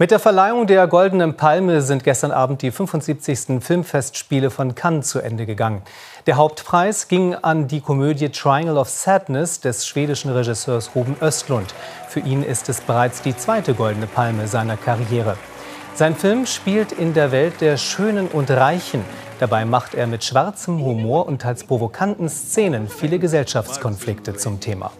Mit der Verleihung der Goldenen Palme sind gestern Abend die 75. Filmfestspiele von Cannes zu Ende gegangen. Der Hauptpreis ging an die Komödie Triangle of Sadness des schwedischen Regisseurs Ruben Östlund. Für ihn ist es bereits die zweite Goldene Palme seiner Karriere. Sein Film spielt in der Welt der Schönen und Reichen. Dabei macht er mit schwarzem Humor und teils provokanten Szenen viele Gesellschaftskonflikte zum Thema.